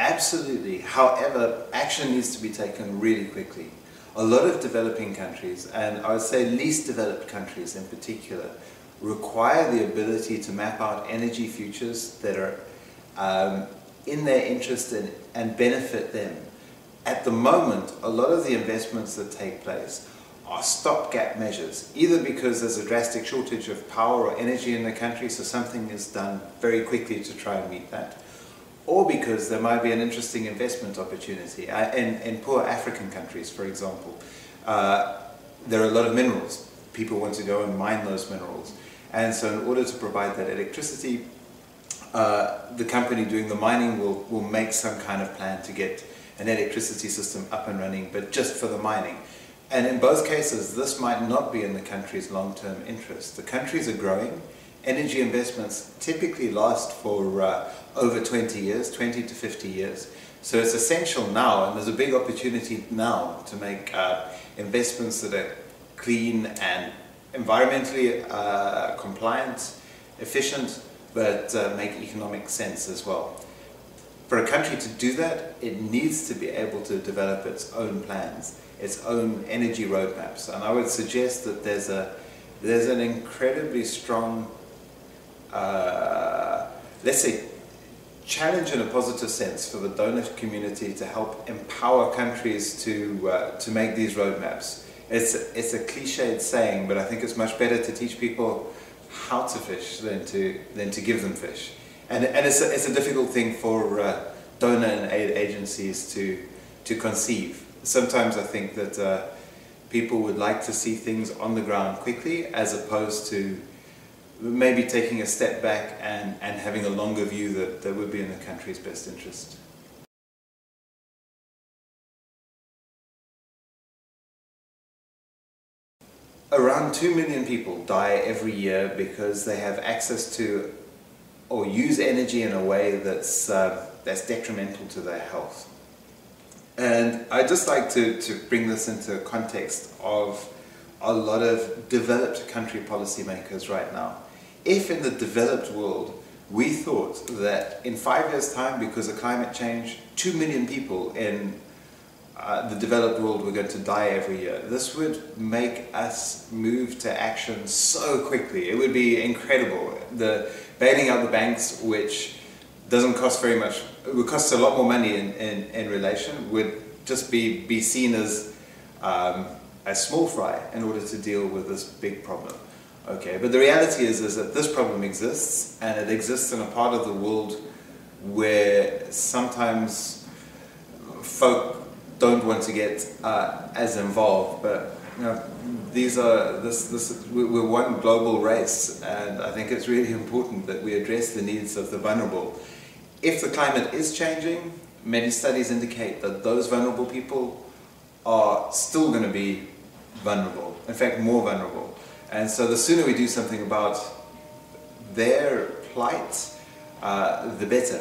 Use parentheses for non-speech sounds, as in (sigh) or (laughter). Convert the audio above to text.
Absolutely. However, action needs to be taken really quickly. A lot of developing countries, and I would say least developed countries in particular, require the ability to map out energy futures that are um, in their interest and, and benefit them. At the moment, a lot of the investments that take place are stopgap measures, either because there's a drastic shortage of power or energy in the country, so something is done very quickly to try and meet that, or because there might be an interesting investment opportunity. Uh, in, in poor African countries, for example, uh, there are a lot of minerals. People want to go and mine those minerals. And so in order to provide that electricity, uh, the company doing the mining will, will make some kind of plan to get an electricity system up and running, but just for the mining. And in both cases, this might not be in the country's long-term interest. The countries are growing. Energy investments typically last for uh, over 20 years, 20 to 50 years. So it's essential now, and there's a big opportunity now to make uh, investments that are clean and environmentally uh, compliant, efficient, but uh, make economic sense as well. For a country to do that, it needs to be able to develop its own plans, its own energy roadmaps. And I would suggest that there's, a, there's an incredibly strong, uh, let's say, challenge in a positive sense for the donor community to help empower countries to, uh, to make these roadmaps. It's, it's a cliched saying, but I think it's much better to teach people how to fish than to, than to give them fish. And, and it's, a, it's a difficult thing for uh, donor and aid agencies to, to conceive. Sometimes I think that uh, people would like to see things on the ground quickly as opposed to maybe taking a step back and, and having a longer view that, that would be in the country's best interest. Around 2 million people die every year because they have access to or use energy in a way that's, uh, that's detrimental to their health. And I'd just like to, to bring this into context of a lot of developed country policymakers right now. If in the developed world we thought that in five years' time, because of climate change, two million people in uh, the developed world were going to die every year. This would make us move to action so quickly. It would be incredible. The bailing out the banks, which doesn't cost very much, it would cost a lot more money in, in, in relation, would just be, be seen as um, a small fry in order to deal with this big problem. Okay, but the reality is, is that this problem exists, and it exists in a part of the world where sometimes folk don't want to get uh, as involved, but you know, these are this this we're one global race, and I think it's really (laughs) important that we address the needs of the vulnerable. If the climate is changing, many studies indicate that those vulnerable people are still going to be vulnerable. In fact, more vulnerable. And so, the sooner we do something about their plight, uh, the better.